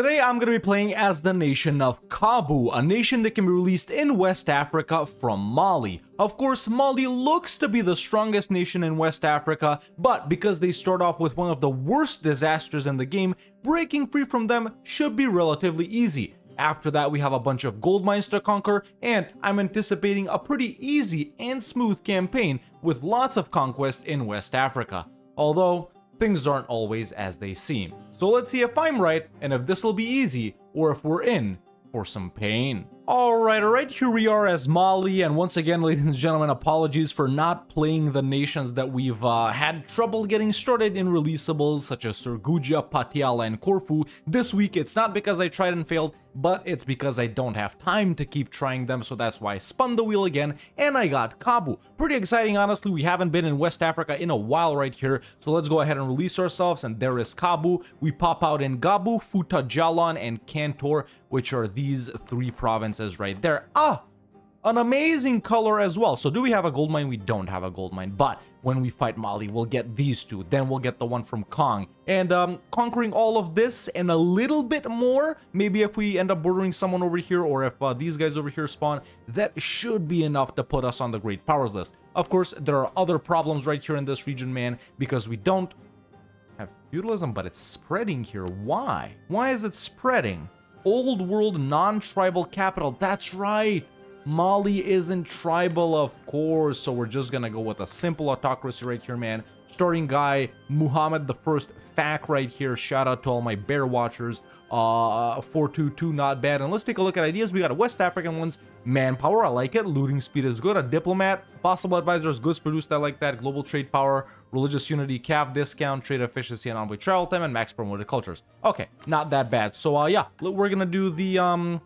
Today I'm going to be playing as the nation of Kaabu, a nation that can be released in West Africa from Mali. Of course, Mali looks to be the strongest nation in West Africa, but because they start off with one of the worst disasters in the game, breaking free from them should be relatively easy. After that, we have a bunch of gold mines to conquer, and I'm anticipating a pretty easy and smooth campaign with lots of conquest in West Africa. Although, things aren't always as they seem. So let's see if I'm right and if this'll be easy or if we're in for some pain. Alright, alright, here we are as Mali, and once again, ladies and gentlemen, apologies for not playing the nations that we've uh, had trouble getting started in releasables, such as Sarguja, Patiala, and Corfu. This week, it's not because I tried and failed, but it's because I don't have time to keep trying them, so that's why I spun the wheel again, and I got Kaabu. Pretty exciting, honestly, we haven't been in West Africa in a while right here, so let's go ahead and release ourselves, and there is Kaabu. We pop out in Gabu, Futa Jalon, and Kantor, which are these three provinces right there. Ah! An amazing color as well. So do we have a gold mine? We don't have a gold mine. But when we fight Mali, we'll get these two. Then we'll get the one from Kong. And um, conquering all of this and a little bit more, maybe if we end up bordering someone over here or if uh, these guys over here spawn, that should be enough to put us on the Great Powers list. Of course, there are other problems right here in this region, man, because we don't have feudalism, but it's spreading here. Why? Why is it spreading? Old world non-tribal capital. That's right. Mali isn't tribal, of course, so we're just gonna go with a simple autocracy right here, man. Starting guy, Muhammad the First, fact right here. Shout out to all my bear watchers. Uh, 422, not bad. And let's take a look at ideas. We got West African ones. Manpower, I like it. Looting speed is good. A diplomat, possible advisors, goods produced, I like that. Global trade power, religious unity, cav discount, trade efficiency, and envoy travel time, and max promoted cultures. Okay, not that bad. So, uh, yeah, we're gonna do the, um,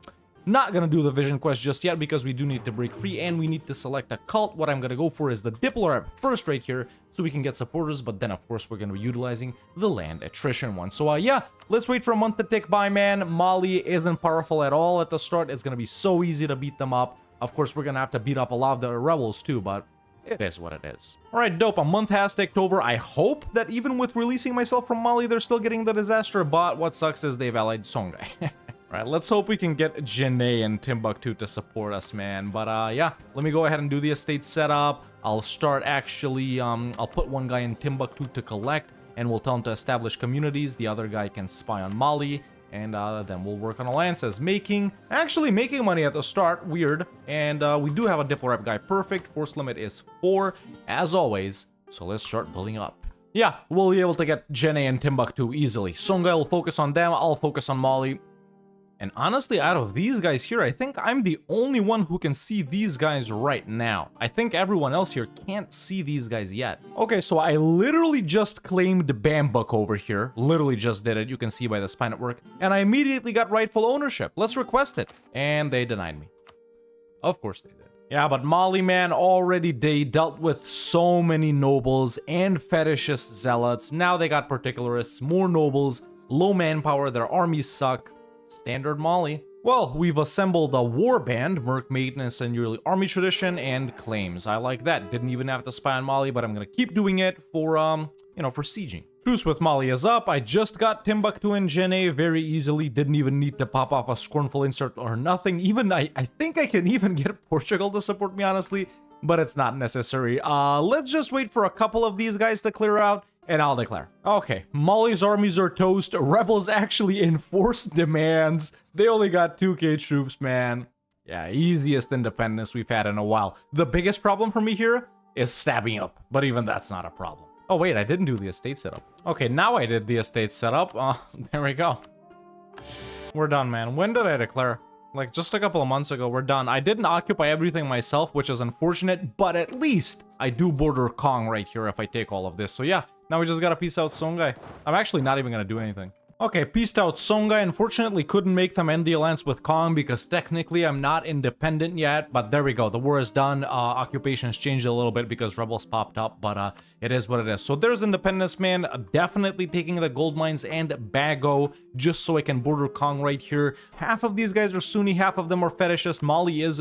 not gonna do the vision quest just yet because we do need to break free and we need to select a cult. What I'm gonna go for is the Diplo first right here so we can get supporters, but then of course we're gonna be utilizing the land attrition one. So uh, yeah, let's wait for a month to tick by, man. Mali isn't powerful at all at the start. It's gonna be so easy to beat them up. Of course, we're gonna have to beat up a lot of the rebels too, but it is what it is. Alright, dope. A month has ticked over. I hope that even with releasing myself from Mali, they're still getting the disaster, but what sucks is they've allied Songhai. Right, let's hope we can get Jenne and Timbuktu to support us, man. But uh, yeah, let me go ahead and do the estate setup. I'll start actually, um, I'll put one guy in Timbuktu to collect, and we'll tell him to establish communities. The other guy can spy on Mali, and uh, then we'll work on alliances. Making, actually making money at the start, weird. And uh, we do have a Diplo rep guy, perfect. Force limit is 4, as always. So let's start building up. Yeah, we'll be able to get Jenne and Timbuktu easily. Songhai will focus on them, I'll focus on Mali. And honestly, out of these guys here, I think I'm the only one who can see these guys right now. I think everyone else here can't see these guys yet. Okay, so I literally just claimed Bambuk over here. Literally just did it. You can see by the spine at work. And I immediately got rightful ownership. Let's request it. And they denied me. Of course they did. Yeah, but Mali man already they dealt with so many nobles and fetishist zealots. Now they got particularists, more nobles, low manpower, their armies suck. Standard Mali. Well, we've assembled a war band, Merc Maintenance and Yearly Army Tradition, and Claims. I like that. Didn't even have to spy on Mali, but I'm gonna keep doing it for, um, you know, for sieging. Truce with Mali is up. I just got Timbuktu and Jenne very easily. Didn't even need to pop off a scornful insult or nothing. Even, I, I think I can even get Portugal to support me, honestly, but it's not necessary. Uh, let's just wait for a couple of these guys to clear out and I'll declare. Okay, Mali's armies are toast. Rebels actually enforce demands. They only got 2k troops, man. Yeah, easiest independence we've had in a while. The biggest problem for me here is stabbing up, but even that's not a problem. Oh wait, I didn't do the estate setup. Okay, now I did the estate setup. Uh, there we go. We're done, man. When did I declare? Like, just a couple of months ago, we're done. I didn't occupy everything myself, which is unfortunate, but at least I do border Kong right here if I take all of this. So yeah, now we just gotta peace out Songhai. I'm actually not even gonna do anything. Okay, peaced out Songhai. Unfortunately, couldn't make them end the alliance with Kong because technically I'm not independent yet. But there we go. The war is done. Uh, occupations changed a little bit because rebels popped up, but uh, it is what it is. So there's independence, man. Definitely taking the gold mines and Bago just so I can border Kong right here. Half of these guys are Sunni, half of them are fetishist. Mali is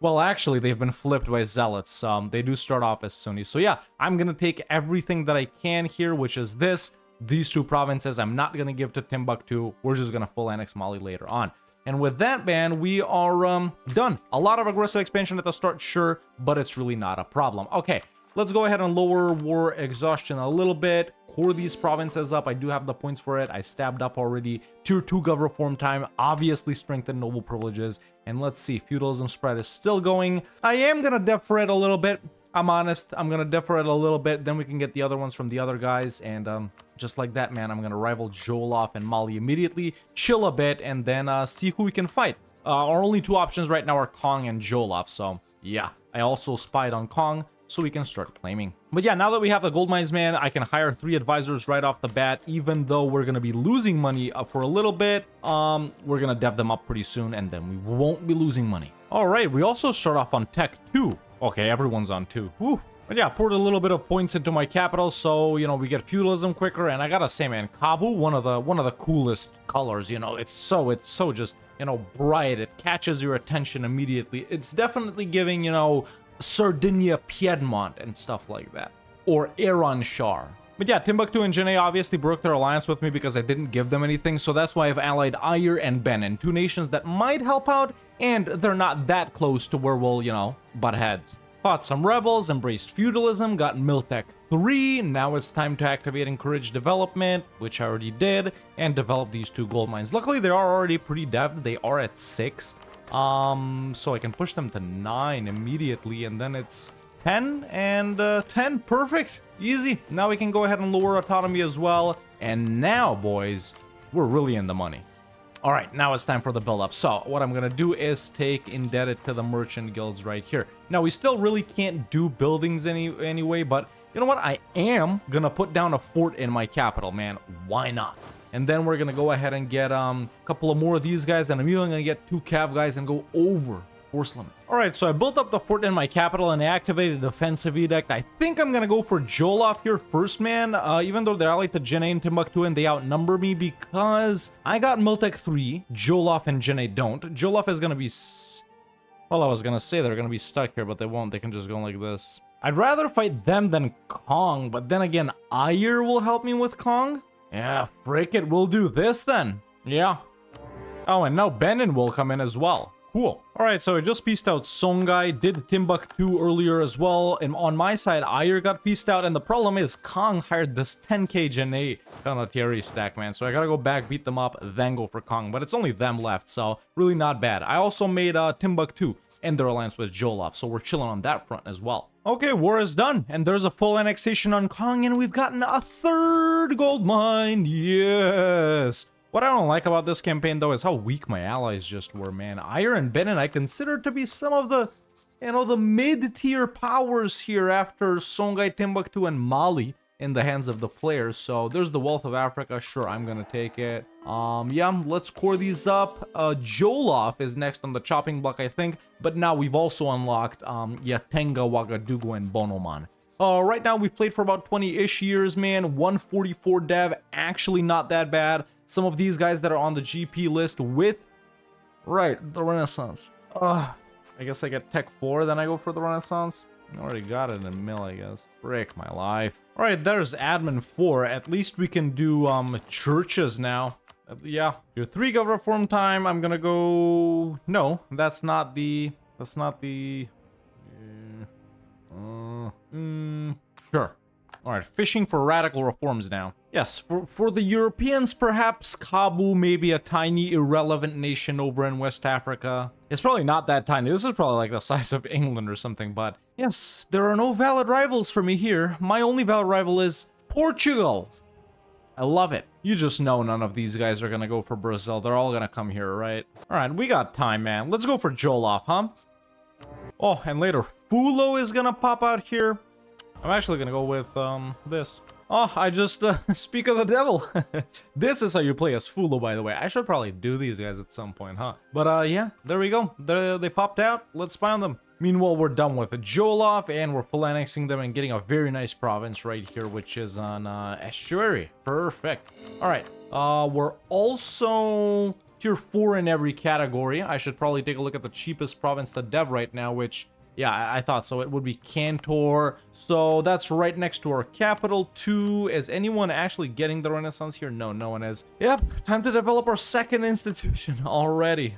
well, actually, they've been flipped by Zealots. Um, they do start off as Sunni. So yeah, I'm gonna take everything that I can here, which is this. These two provinces I'm not going to give to Timbuktu. We're just going to full annex Mali later on. And with that, man, we are um, done. A lot of aggressive expansion at the start, sure, but it's really not a problem. Okay, let's go ahead and lower war exhaustion a little bit. Core these provinces up. I do have the points for it. I stabbed up already. Tier 2 gov reform time. Obviously strengthen noble privileges. And let's see, feudalism spread is still going. I am going to defer it a little bit. I'm honest. I'm going to defer it a little bit. Then we can get the other ones from the other guys. And um, just like that, man, I'm to rival Jolof and Mali immediately, chill a bit, and then uh, see who we can fight. Uh, our only two options right now are Kong and Jolof, so yeah. I also spied on Kong, so we can start claiming. But yeah, now that we have the gold mines, man, I can hire three advisors right off the bat, even though we're going to be losing money for a little bit. Um, we're going to dev them up pretty soon, and then we won't be losing money. All right, we also start off on tech 2. Okay, everyone's on 2. Whew. But yeah, poured a little bit of points into my capital, so you know we get feudalism quicker. And I gotta say, man, Kaabu, one of the one of the coolest colors. You know, it's so it's so just you know bright. It catches your attention immediately. It's definitely giving you know Sardinia, Piedmont, and stuff like that, or Iran Shar. But yeah, Timbuktu and Jenne obviously broke their alliance with me because I didn't give them anything, so that's why I've allied Air and Benin, two nations that might help out, and they're not that close to where we'll, you know, butt heads. Fought some rebels, embraced feudalism, got Miltech 3, now it's time to activate Encourage Development, which I already did, and develop these two gold mines. Luckily, they are already pretty devved, they are at 6, um, so I can push them to 9 immediately, and then it's 10 and uh, 10, perfect, easy. Now we can go ahead and lower autonomy as well, and now, boys, we're really in the money. All right, now it's time for the build-up. So what I'm going to do is take indebted to the merchant guilds right here. Now, we still really can't do buildings any anyway, but you know what? I am to put down a fort in my capital, man. Why not? And then we're going to go ahead and get um, a couple of more of these guys, and I'm even to get two cav guys and go over force limit. All right, so I built up the fort in my capital and I activated defensive edict. I think I'm gonna go for Jolof here first, man, uh, even though they're allied to Jenne and Timbuktu and they outnumber me because I got Miltech 3, Jolof and Jenne don't. Jolof is gonna be... Well, I was gonna say they're gonna be stuck here, but they won't. They can just go like this. I'd rather fight them than Kong, but then again, Air will help me with Kong? Yeah, frick it, we'll do this then. Yeah. Oh, and now Benin will come in as well. Cool. All right, so I just pieced out Songhai, did Timbuktu earlier as well, and on my side, Air got pieced out, and the problem is Kong hired this 10k Jenne condottieri stack, man, so I gotta go back, beat them up, then go for Kong, but it's only them left, so really not bad. I also made uh, Timbuktu and their alliance with Jolof, so we're chilling on that front as well. Okay, war is done, and there's a full annexation on Kong, and we've gotten a third gold mine, yes! What I don't like about this campaign, though, is how weak my allies just were, man. Air and Benin I consider to be some of the, you know, the mid-tier powers here after Songhai, Timbuktu, and Mali in the hands of the players. So there's the Wealth of Africa. Sure, I'm to take it. Um, yeah, let's core these up. Uh, Jolof is next on the chopping block, I think. But now we've also unlocked um, Yatenga, Ouagadougou, and Bonoman. Uh, right now, we've played for about 20-ish years, man. 144 dev, actually not that bad. Some of these guys that are on the GP list with... Right, the Renaissance. Uh, I guess I get Tech 4, then I go for the Renaissance. Already got it in a mill, I guess. Break my life. Alright, there's Admin 4. At least we can do um churches now. Uh, yeah. Your 3 gov reform time, I'm gonna go... No, that's not the... That's not the... Uh, mm, sure. Alright, fishing for radical reforms now. Yes, for, for the Europeans, perhaps Kaabu may be a tiny, irrelevant nation over in West Africa. It's probably not that tiny. This is probably like the size of England or something, but yes, there are no valid rivals for me here. My only valid rival is Portugal. I love it. You just know none of these guys are gonna go for Brazil. They're all gonna come here, right? Alright, we got time, man. Let's go for Jolof, huh? Oh, and later Fulo is gonna pop out here. I'm actually gonna go with um this. Oh, I just uh, speak of the devil. this is how you play as Fulo, by the way. I should probably do these guys at some point, huh? But uh, yeah, there we go. They're, they popped out. Let's find them. Meanwhile, we're done with Jolof, and we're full annexing them and getting a very nice province right here, which is on uh, Estuary. Perfect. All right. Uh, we're also tier 4 in every category. I should probably take a look at the cheapest province to dev right now, which Yeah, I, I thought so. It would be Cantor. So that's right next to our capital too. Is anyone actually getting the Renaissance here? No, no one is. Yep, time to develop our second institution already.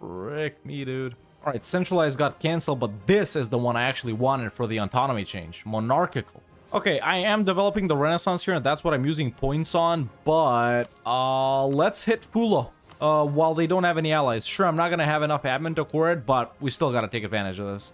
Frick me, dude. All right, centralized got canceled, but this is the one I actually wanted for the autonomy change. Monarchical. Okay, I am developing the Renaissance here, and that's what I'm using points on, but uh, let's hit Fulo. Uh, while they don't have any allies. Sure, I'm not gonna have enough admin to core it, but we still gotta take advantage of this.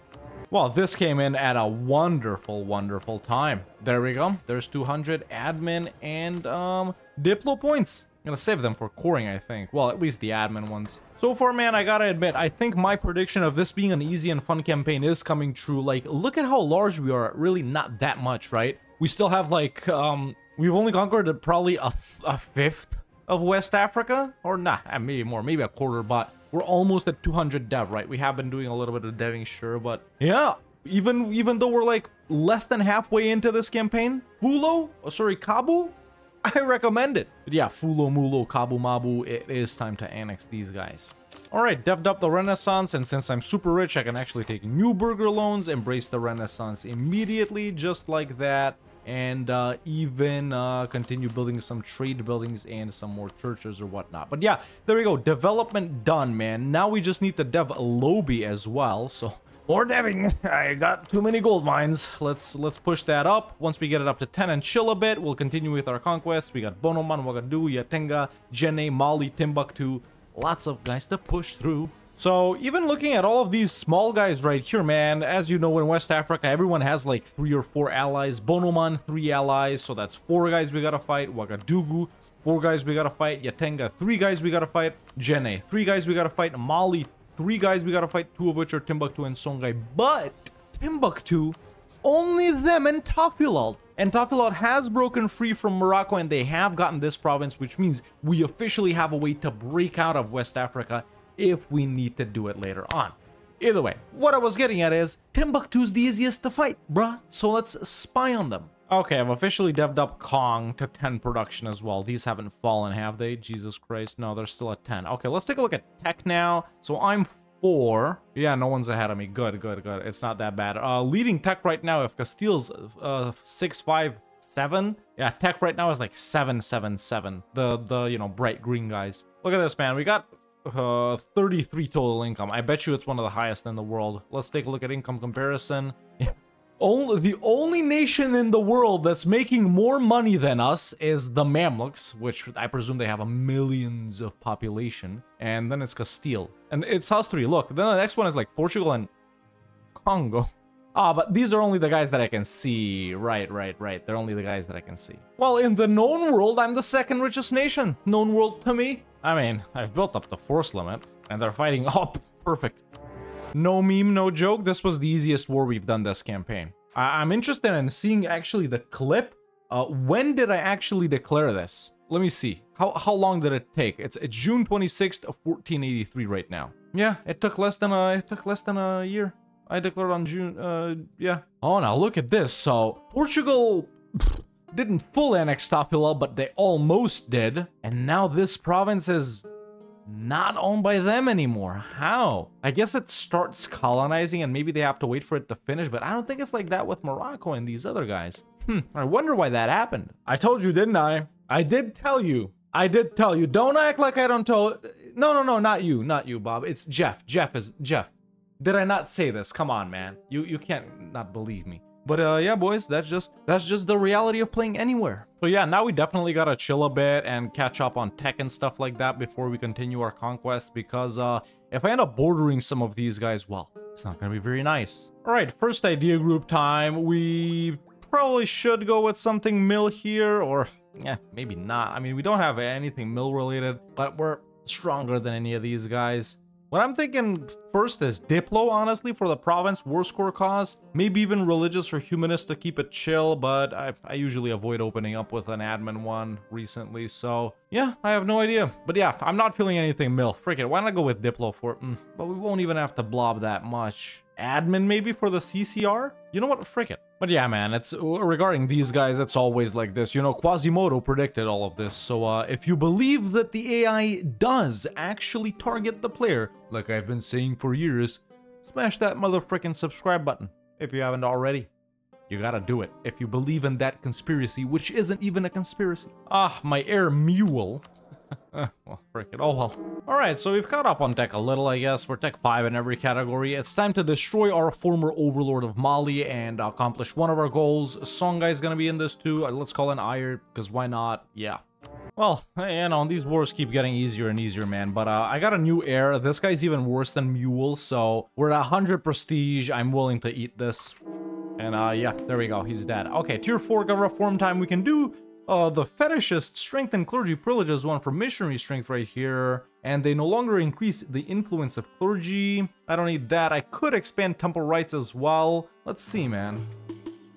Well, this came in at a wonderful, wonderful time. There we go. There's 200 admin and um, Diplo points. I'm gonna save them for coring, I think. Well, at least the admin ones. So far, man, I gotta admit, I think my prediction of this being an easy and fun campaign is coming true. Like, look at how large we are. Really not that much, right? We still have, like, um, we've only conquered probably a, a fifth of West Africa. Or nah, maybe more, maybe a quarter, but we're almost at 200 dev, right? We have been doing a little bit of deving, sure, but yeah, even even though we're like less than halfway into this campaign, Fulo, oh, sorry, Kaabu, I recommend it. But yeah, Fulo, Mulo, Kaabu Mabu, it is time to annex these guys. Alright, devved up the Renaissance, and since I'm super rich, I can actually take new burger loans, embrace the Renaissance immediately, just like that, and uh, even uh, continue building some trade buildings and some more churches or whatnot. But yeah, there we go. Development done, man. Now we just need to dev a Lobi as well, so or deving. I got too many gold mines. Let's let's push that up. Once we get it up to 10 and chill a bit, we'll continue with our conquests. We got Bonoman, Wagadu, Yatenga, Jenne, Mali, Timbuktu. Lots of guys to push through. So even looking at all of these small guys right here, man, as you know, in West Africa, everyone has like three or four allies. Bonoman, three allies, so that's four guys we gotta fight. Ouagadougou, four guys we gotta fight. Yatenga, three guys we gotta fight. Jenne, three guys we gotta fight. Mali, Three guys we gotta fight, two of which are Timbuktu and Songhai. But Timbuktu, only them and Tafilalt. And Tafilalt has broken free from Morocco and they have gotten this province, which means we officially have a way to break out of West Africa if we need to do it later on. Either way, what I was getting at is Timbuktu's the easiest to fight, bruh. So let's spy on them. Okay, I've officially devved up Kong to 10 production as well. These haven't fallen, have they? Jesus Christ. No, they're still at 10. Okay, let's take a look at tech now. So I'm 4. Yeah, no one's ahead of me. Good, good, good. It's not that bad. Uh, leading tech right now, if Castile's uh, 6, 5, 7. Yeah, tech right now is like 777. The, the you know, bright green guys. Look at this, man. We got uh, 33 total income. I bet you it's one of the highest in the world. Let's take a look at income comparison. Only, the only nation in the world that's making more money than us is the Mamluks, which I presume they have a millions of population. And then it's Castile. And it's house three. Look, then the next one is like Portugal and Congo. Ah, but these are only the guys that I can see. Right, right, right. They're only the guys that I can see. Well, in the known world, I'm the second richest nation. Known world to me. I mean, I've built up the force limit, and they're fighting. Oh, perfect. No meme, no joke. This was the easiest war we've done this campaign. I am interested in seeing actually the clip. Uh, when did I actually declare this? Let me see. How, how long did it take? It's, it's June 26th of 1483 right now. Yeah, it took less than a it took less than a year. I declared on June. Uh, yeah. Oh, now look at this. So Portugal didn't full annex Tafilalt, but they almost did, and now this province is not owned by them anymore. How? I guess it starts colonizing and maybe they have to wait for it to finish, but I don't think it's like that with Morocco and these other guys. Hmm, I wonder why that happened. I told you, didn't I? I did tell you. I did tell you. Don't act like I don't tell. No, no, no, not you. Not you, Bob. It's Jeff. Jeff is Jeff. Did I not say this? Come on, man. You you can't not believe me. But uh, yeah, boys, that's just that's just the reality of playing anywhere. So yeah, now we definitely gotta chill a bit and catch up on tech and stuff like that before we continue our conquest because uh, if I end up bordering some of these guys, well, it's not gonna be very nice. All right, first idea group time. We probably should go with something mill here, or yeah, maybe not. I mean, we don't have anything mill related, but we're stronger than any of these guys. What I'm thinking first is Diplo, honestly, for the province, war score cause. Maybe even religious or humanist to keep it chill, but I, I usually avoid opening up with an admin one recently, so yeah, I have no idea. But yeah, I'm not feeling anything mill. Frick it, why not go with Diplo for mm, But we won't even have to blob that much. Admin maybe for the CCR? You know what, frick it. But yeah, man, it's regarding these guys, it's always like this. You know, Quasimodo predicted all of this. So uh, if you believe that the AI does actually target the player, like I've been saying for years, smash that motherfucking subscribe button if you haven't already. You gotta do it if you believe in that conspiracy, which isn't even a conspiracy. Ah, my heir mule. well, frick it. Oh well. Alright, so we've caught up on tech a little, I guess. We're tech 5 in every category. It's time to destroy our former overlord of Mali and accomplish one of our goals. Songhai's gonna be in this too. Uh, let's call in Air, because why not? Yeah. Well, you know, these wars keep getting easier and easier, man. But uh, I got a new heir. This guy's even worse than Mule, so we're at 100 prestige. I'm willing to eat this. And uh, yeah, there we go. He's dead. Okay, tier 4 gov reform time. We can do uh, the fetishist strength and clergy privileges one for missionary strength right here. And they no longer increase the influence of clergy. I don't need that. I could expand temple rights as well. Let's see, man.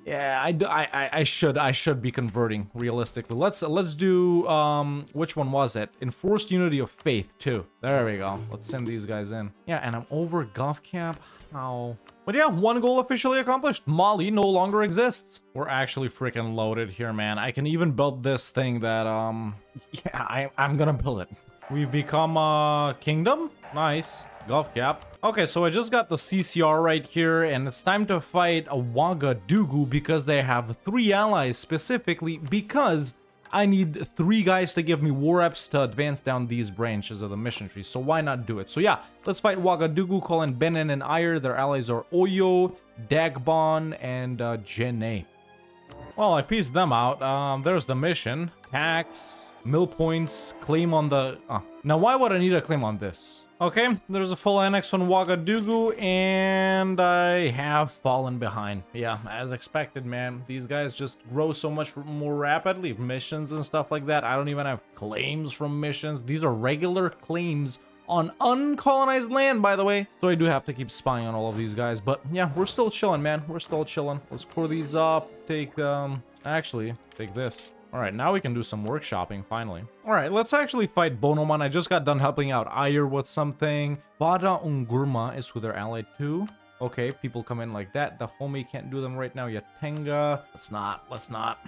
Yeah, I, I, I should I should be converting realistically. Let's let's do um which one was it? Enforced unity of faith too. There we go. Let's send these guys in. Yeah, and I'm over gov cap. How? But yeah, one goal officially accomplished. Mali no longer exists. We're actually freaking loaded here, man. I can even build this thing that um yeah I I'm gonna build it. We've become a kingdom. Nice. Gov cap. Okay, so I just got the CCR right here, and it's time to fight a Ouagadougou because they have three allies specifically because I need three guys to give me war reps to advance down these branches of the mission tree. So why not do it? So yeah, let's fight Ouagadougou, call in Benin and Air. Their allies are Oyo, Dagbon, and uh, Jenne. Well, I pieced them out. Um, there's the mission. Tax, mill points, claim on the... Uh. Now, why would I need a claim on this? Okay, there's a full annex on Ouagadougou, and I have fallen behind. Yeah, as expected, man. These guys just grow so much more rapidly. Missions and stuff like that. I don't even have claims from missions. These are regular claims on uncolonized land, by the way. So I do have to keep spying on all of these guys. But yeah, we're still chilling, man. We're still chilling. Let's core these up. Take, um, actually, take this. All right, now we can do some workshopping, finally. All right, let's actually fight Bonoman. I just got done helping out Air with something. Vada Ungurma is who they're allied to. Okay, people come in like that. The homie can't do them right now. Yatenga. Let's not. Let's not.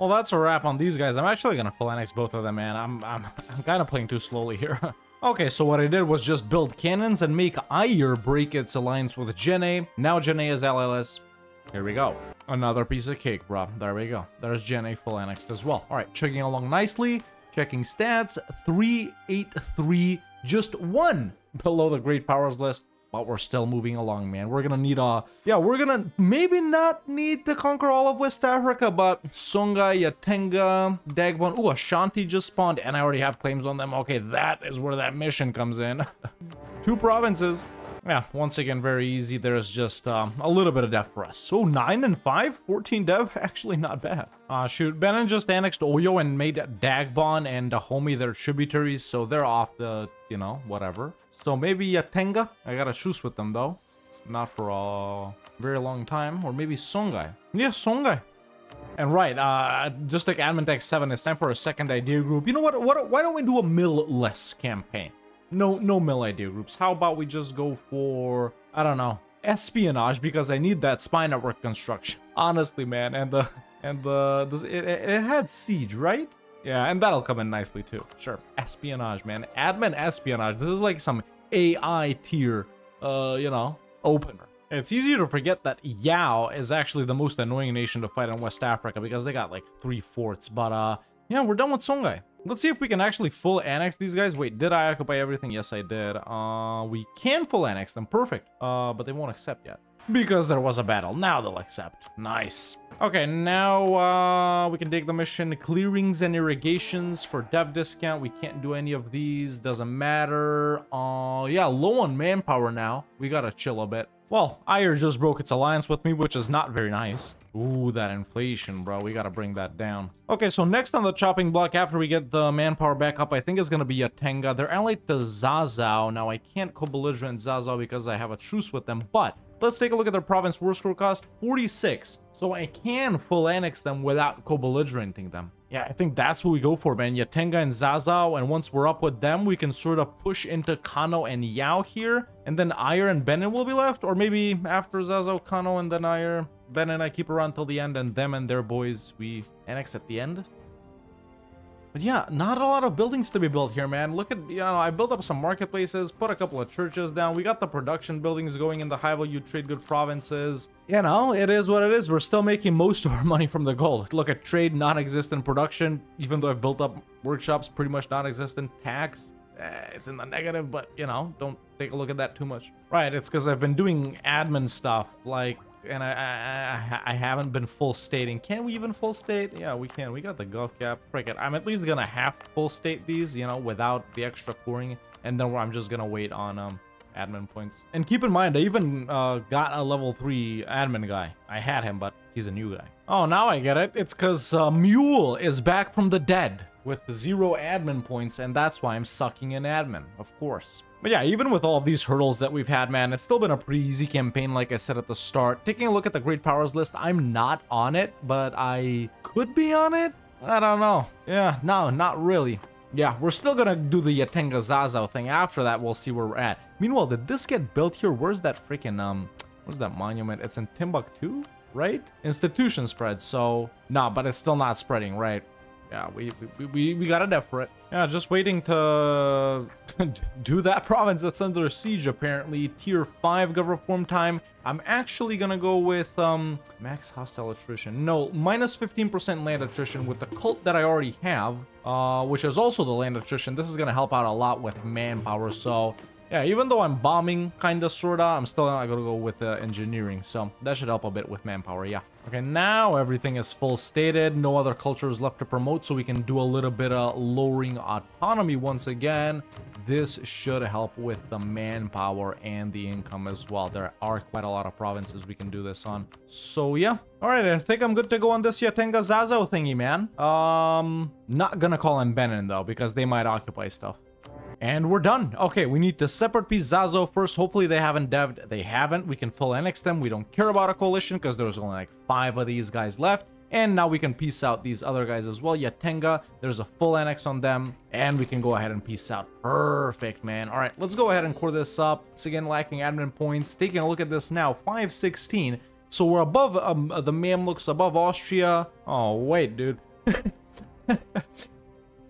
Well, that's a wrap on these guys. I'm actually going to full annex both of them, man. I'm, I'm, I'm kind of playing too slowly here. okay, so what I did was just build cannons and make Air break its alliance with Jenne. Now Jenne is allyless. Here we go. Another piece of cake, bro. There we go. There's Jenne full annexed as well. All right, chugging along nicely. Checking stats. 383. Just one below the great powers list. But we're still moving along, man. We're gonna need a... Yeah, we're gonna maybe not need to conquer all of West Africa, but Songhai, Yatenga, Dagbon... Ooh, Ashanti just spawned, and I already have claims on them. Okay, that is where that mission comes in. Two provinces. Yeah, once again, very easy. There's just um, a little bit of dev for us. Oh, 9 and 5? 14 dev? Actually, not bad. Uh, shoot, Benin just annexed Oyo and made Dagbon and Dahomey their tributaries, so they're off the, you know, whatever. So maybe Yatenga? I gotta choose with them, though. Not for a very long time. Or maybe Songhai. Yeah, Songhai. And right, uh, just like Admin Tech 7, it's time for a second idea group. You know what? what why don't we do a mill-less campaign? No, no mill idea groups. How about we just go for, I don't know, espionage because I need that spy network construction. Honestly, man, and the and the it, it had siege, right? Yeah, and that'll come in nicely too. Sure, espionage, man, admin espionage. This is like some AI tier, uh, you know, opener. It's easy to forget that Yao is actually the most annoying nation to fight in West Africa because they got like three forts. But uh, yeah, we're done with Songhai. Let's see if we can actually full annex these guys. Wait, did I occupy everything? Yes, I did. Uh, we can full annex them. Perfect. Uh, but they won't accept yet. Because there was a battle. Now they'll accept. Nice. Okay, now uh, we can take the mission. Clearings and irrigations for dev discount. We can't do any of these. Doesn't matter. Uh, yeah, low on manpower now. We gotta chill a bit. Well, Air just broke its alliance with me, which is not very nice. Ooh, that inflation, bro. We gotta bring that down. Okay, so next on the chopping block, after we get the manpower back up, I think it's gonna be Yatenga. They're allied to Zazzau. Now, I can't co-belligerent Zazzau because I have a truce with them, but let's take a look at their province war score cost, 46. So I can full annex them without co-belligerenting them. Yeah, I think that's what we go for, man. Yatenga and Zazzau, and once we're up with them, we can sort of push into Kano and Yao here, and then Air and Benin will be left, or maybe after Zazzau, Kano, and then Air, Benin, I keep around till the end, and them and their boys, we annex at the end? But yeah, not a lot of buildings to be built here, man. Look at, you know, I built up some marketplaces, put a couple of churches down. We got the production buildings going in the high value trade good provinces. You know, it is what it is. We're still making most of our money from the gold. Look at trade, non-existent production, even though I've built up workshops, pretty much non-existent. Tax, eh, it's in the negative, but you know, don't take a look at that too much. Right, it's because I've been doing admin stuff, like and I, I, I haven't been full stating. Can we even full state? Yeah, we can. We got the Gov Cap. Frick it. I'm at least gonna half full state these, you know, without the extra coring, and then I'm just gonna wait on um admin points. And keep in mind, I even uh, got a level 3 admin guy. I had him, but he's a new guy. Oh, now I get it. It's because uh, Mule is back from the dead with zero admin points, and that's why I'm sucking in admin, of course. But yeah, even with all of these hurdles that we've had, man, it's still been a pretty easy campaign, like I said at the start. Taking a look at the Great Powers list, I'm not on it, but I could be on it? I don't know. Yeah, no, not really. Yeah, we're still gonna do the Yatenga Zazzau thing. After that, we'll see where we're at. Meanwhile, did this get built here? Where's that freaking, um, what's that monument? It's in Timbuktu, right? Institution spread, so, nah, but it's still not spreading, right? Yeah, we, we, we, we got a death for it. Yeah, just waiting to do that province that's under siege, apparently. Tier 5 government form time. I'm actually gonna go with um max hostile attrition. No, minus 15% land attrition with the cult that I already have, uh, which is also the land attrition. This is gonna help out a lot with manpower, so yeah, even though I'm bombing, kinda, sorta, I'm still gonna go with uh, engineering, so that should help a bit with manpower, yeah. Okay, now everything is full stated, no other cultures left to promote, so we can do a little bit of lowering autonomy once again. This should help with the manpower and the income as well. There are quite a lot of provinces we can do this on. So yeah, Alright, I think I'm good to go on this Yatenga Zazzau thingy, man. Um, not gonna call him Benin, though, because they might occupy stuff. And we're done. Okay, we need to separate peace Zazzau first. Hopefully they haven't deved. They haven't. We can full annex them. We don't care about a coalition because there's only like five of these guys left. And now we can peace out these other guys as well. Yatenga, there's a full annex on them. And we can go ahead and peace out. Perfect, man. All right, let's go ahead and core this up. It's again lacking admin points. Taking a look at this now, 516. So we're above um, the Mamluks, above Austria. Oh, wait, dude.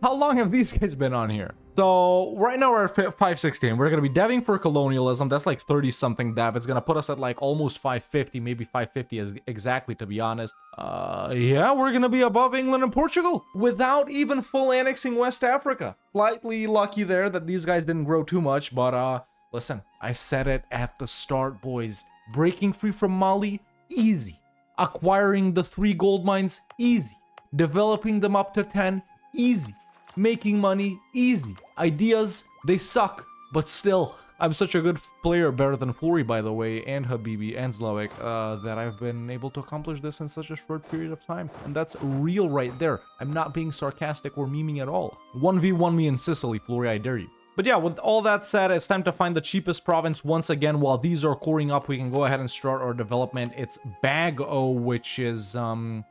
How long have these guys been on here? So right now we're at 516. We're going to be deving for colonialism. That's like 30 something dev. It's going to put us at like almost 550, maybe 550 is exactly to be honest. Uh, yeah, we're going to be above England and Portugal without even full annexing West Africa. Slightly lucky there that these guys didn't grow too much, but uh, listen, I said it at the start, boys. Breaking free from Mali, easy. Acquiring the three gold mines, easy. Developing them up to 10, easy making money easy. Ideas, they suck, but still. I'm such a good player, better than Flori, by the way, and Habibi, and Zlowick, uh, that I've been able to accomplish this in such a short period of time. And that's real right there. I'm not being sarcastic or memeing at all. 1v1 me in Sicily, Flori, I dare you. But yeah, with all that said, it's time to find the cheapest province once again. While these are coring up, we can go ahead and start our development. It's Bago, which is, um,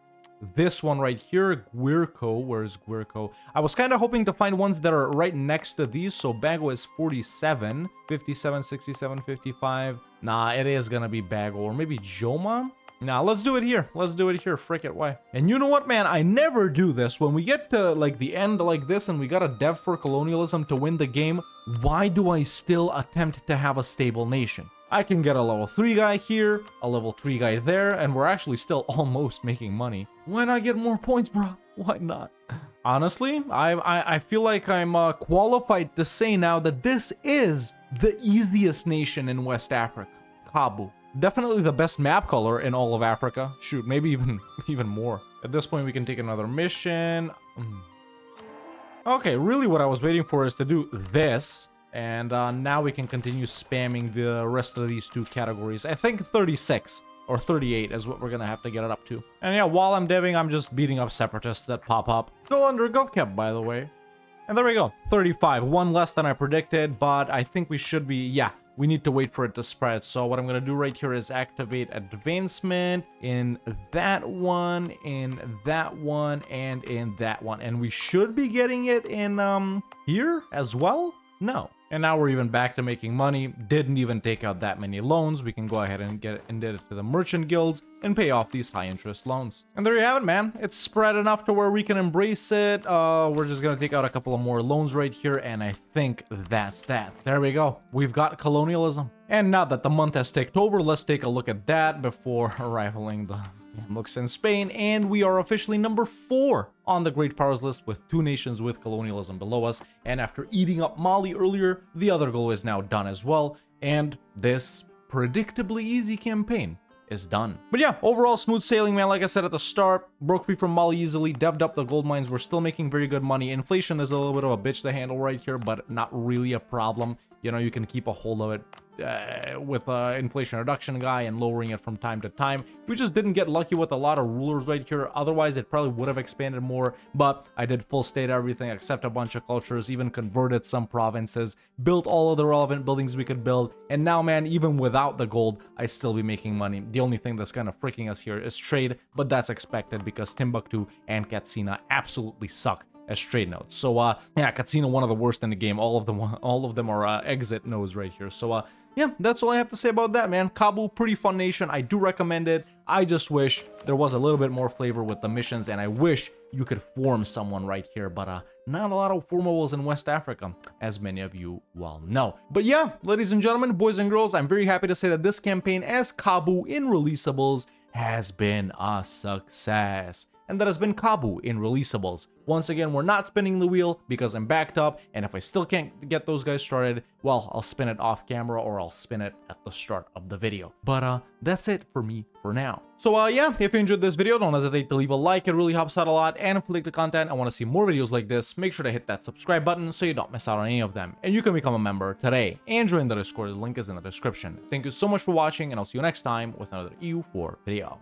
this one right here, Guirco. Where's Guirco? I was kind of hoping to find ones that are right next to these. So Bago is 47, 57, 67, 55. Nah, it is gonna be Bago or maybe Joma. Now, let's do it here. Let's do it here. Frick it, why? And you know what, man? I never do this. When we get to, like, the end like this and we got a dev for colonialism to win the game, why do I still attempt to have a stable nation? I can get a level 3 guy here, a level 3 guy there, and we're actually still almost making money. Why not get more points, bro? Why not? Honestly, I, I, I feel like I'm uh, qualified to say now that this is the easiest nation in West Africa, Kaabu. Definitely the best map color in all of Africa. Shoot, maybe even, even more. At this point, we can take another mission. Mm. Okay, really what I was waiting for is to do this and uh, now we can continue spamming the rest of these two categories. I think 36 or 38 is what we're gonna have to get it up to. And yeah, while I'm deving, I'm just beating up separatists that pop up. Still under GovCap, by the way. And there we go, 35. One less than I predicted, but I think we should be, yeah, we need to wait for it to spread. So what I'm going to do right here is activate advancement in that one, in that one, and in that one. And we should be getting it in um here as well? No. And now we're even back to making money. Didn't even take out that many loans. We can go ahead and get indebted to the merchant guilds and pay off these high interest loans. And there you have it, man. It's spread enough to where we can embrace it. Uh, we're just gonna take out a couple of more loans right here, and I think that's that. There we go. We've got colonialism. And now that the month has ticked over, let's take a look at that before rivaling the looks in Spain, and we are officially number four on the Great Powers list with two nations with colonialism below us. And after eating up Mali earlier, the other goal is now done as well. And this predictably easy campaign is done. But yeah, overall smooth sailing, man. Like I said at the start, broke free from Mali easily, devved up the gold mines. We're still making very good money. Inflation is a little bit of a bitch to handle right here, but not really a problem. You know, you can keep a hold of it uh, with uh, inflation reduction guy and lowering it from time to time. We just didn't get lucky with a lot of rulers right here. Otherwise, it probably would have expanded more. But I did full state everything, except a bunch of cultures, even converted some provinces, built all of the relevant buildings we could build. And now, man, even without the gold, I still be making money. The only thing that's kind of freaking us here is trade, but that's expected because Timbuktu and Katsina absolutely suck as trade nodes. So uh yeah, Katsina one of the worst in the game. All of them all of them are uh, exit nodes right here. So uh yeah, that's all I have to say about that, man. Kaabu, pretty fun nation. I do recommend it. I just wish there was a little bit more flavor with the missions, and I wish you could form someone right here, but uh, not a lot of formables in West Africa, as many of you well know. But yeah, ladies and gentlemen, boys and girls, I'm very happy to say that this campaign as Kaabu in releasables has been a success and that has been Kaabu in releasables. Once again, we're not spinning the wheel because I'm backed up, and if I still can't get those guys started, well, I'll spin it off camera or I'll spin it at the start of the video. But uh, that's it for me for now. So uh, yeah, if you enjoyed this video, don't hesitate to leave a like, it really helps out a lot, and if you like the content and want to see more videos like this, make sure to hit that subscribe button so you don't miss out on any of them, and you can become a member today and join the Discord, the link is in the description. Thank you so much for watching, and I'll see you next time with another EU4 video.